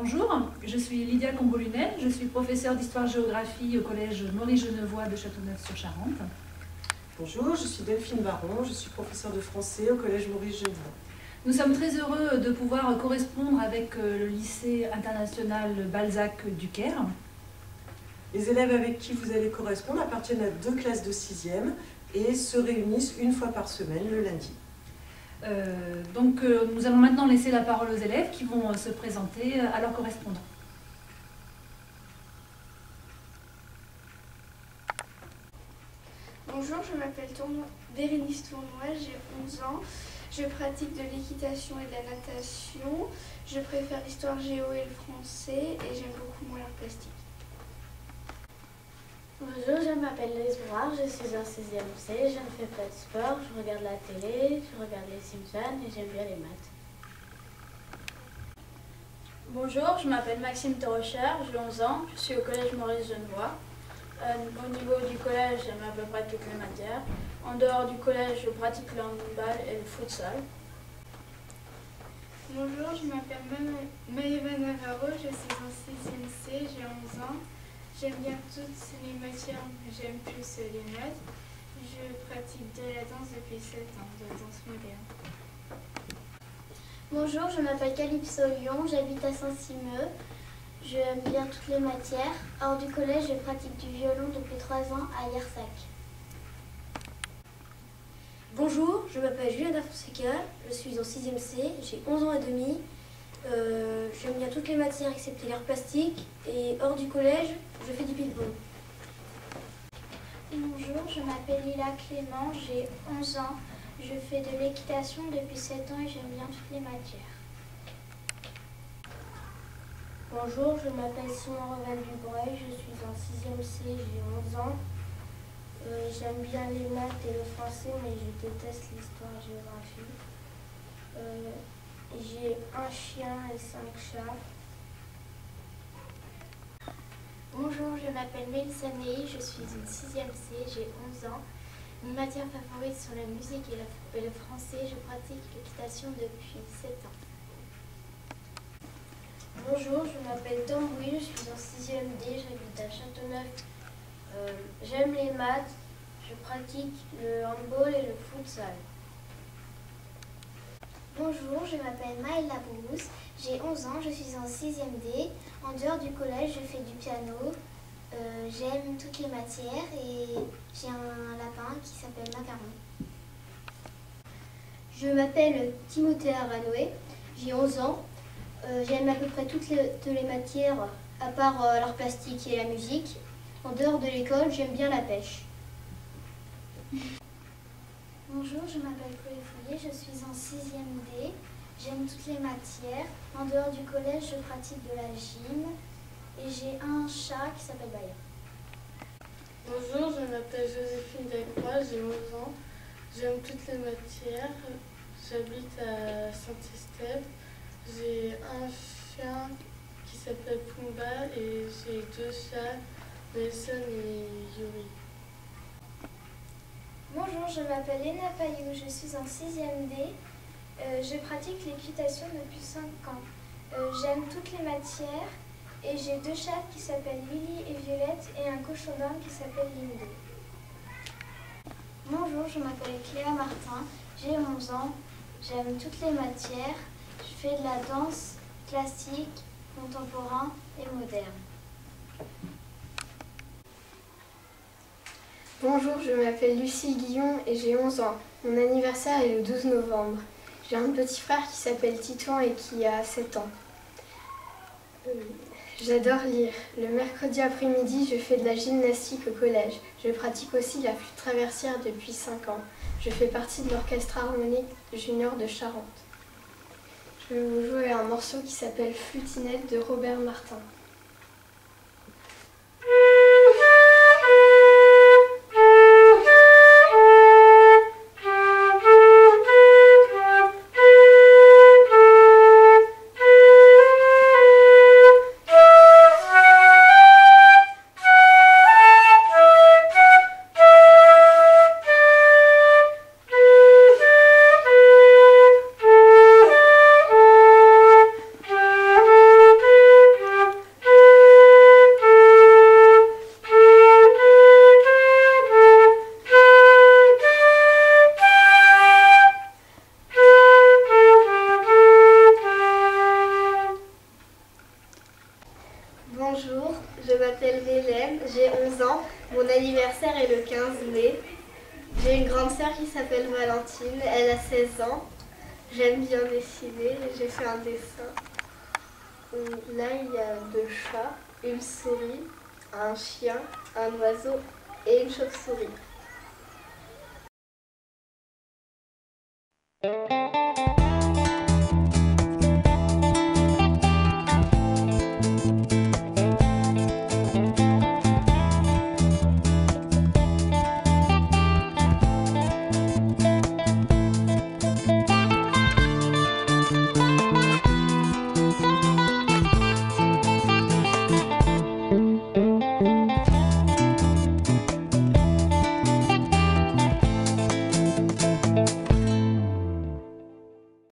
Bonjour, je suis Lydia Combolunel, je suis professeure d'histoire-géographie au collège Maurice Genevois de Châteauneuf-sur-Charente. Bonjour, je suis Delphine Baron, je suis professeure de français au collège Maurice Genevois. Nous sommes très heureux de pouvoir correspondre avec euh, le lycée international Balzac du Caire. Les élèves avec qui vous allez correspondre appartiennent à deux classes de 6e et se réunissent une fois par semaine le lundi. Euh, donc euh, nous allons maintenant laisser la parole aux élèves qui vont euh, se présenter à leurs correspondants. Bonjour, je m'appelle Bérénice Tournois, j'ai 11 ans. Je pratique de l'équitation et de la natation. Je préfère l'histoire géo et le français et j'aime beaucoup moins l'art plastique. Bonjour, je m'appelle Louise Bourard, je suis en 6e C, je ne fais pas de sport, je regarde la télé, je regarde les Simpsons et j'aime bien les maths. Bonjour, je m'appelle Maxime Torocher, j'ai 11 ans, je suis au collège Maurice Genevois. Euh, au niveau du collège, j'aime à peu près toutes les matières. En dehors du collège, je pratique le handball et le futsal. Bonjour, je m'appelle Maëva Navarro, je suis en 6e C, j'ai 11 ans. J'aime bien toutes les matières, mais j'aime plus les maths. Je pratique de la danse depuis 7 ans, de la danse moderne. Bonjour, je m'appelle Calypso Lyon, j'habite à Saint-Simeux. J'aime bien toutes les matières. Hors du collège, je pratique du violon depuis 3 ans à Yersac. Bonjour, je m'appelle Juliana Fonseca, je suis en 6e C, j'ai 11 ans et demi. Euh, j'aime bien toutes les matières excepté l'air plastique. Et hors du collège, je fais du ping-pong. Bonjour, je m'appelle Lila Clément, j'ai 11 ans. Je fais de l'équitation depuis 7 ans et j'aime bien toutes les matières. Bonjour, je m'appelle Simon Revel Dubreuil, je suis en 6e C, j'ai 11 ans. Euh, j'aime bien les maths et le français, mais je déteste l'histoire-géographie. Euh, j'ai un chien et cinq chats. Bonjour, je m'appelle Mélissa Ney, je suis une 6e C, j'ai 11 ans. Mes matières favorites sont la musique et, le français. Je pratique l'équitation depuis 7 ans. Bonjour, je m'appelle Tom je suis en 6e D, j'habite à Châteauneuf. Euh, j'aime les maths, je pratique le handball et le futsal. Bonjour, je m'appelle Maëlle Labrousse, j'ai 11 ans, je suis en 6e D. En dehors du collège, je fais du piano. Euh, j'aime toutes les matières et j'ai un lapin qui s'appelle Macaron. Je m'appelle Timothée Aranoé, j'ai 11 ans. Euh, j'aime à peu près toutes les, matières à part euh, l'art plastique et la musique. En dehors de l'école, j'aime bien la pêche. Bonjour, je m'appelle Chloé Fouillet, je suis en 6e D. J'aime toutes les matières. En dehors du collège, je pratique de la gym et j'ai un chat qui s'appelle Baya. Bonjour, je m'appelle Joséphine Delcroix, j'ai 11 ans. J'aime toutes les matières. J'habite à Saint-Estève. J'ai un chien qui s'appelle Pumba et j'ai deux chats, Nelson et Yuri. Je m'appelle Léna Payou, je suis en 6e D. Euh, je pratique l'équitation depuis 5 ans. Euh, j'aime toutes les matières et j'ai deux chats qui s'appellent Lily et Violette et un cochon d'Inde qui s'appelle Lindo. Bonjour, je m'appelle Cléa Martin, j'ai 11 ans. J'aime toutes les matières. Je fais de la danse classique, contemporain et moderne. Bonjour, je m'appelle Lucie Guillon et j'ai 11 ans. Mon anniversaire est le 12 novembre. J'ai un petit frère qui s'appelle Titouan et qui a 7 ans. Euh, j'adore lire. Le mercredi après-midi, je fais de la gymnastique au collège. Je pratique aussi la flûte traversière depuis 5 ans. Je fais partie de l'orchestre harmonique junior de Charente. Je vais vous jouer un morceau qui s'appelle Flutinette de Robert Martin. anniversaire est le 15 mai. J'ai une grande sœur qui s'appelle Valentine, elle a 16 ans. J'aime bien dessiner, j'ai fait un dessin. Euh, là, il y a deux chats, une souris, un chien, un oiseau et une chauve-souris.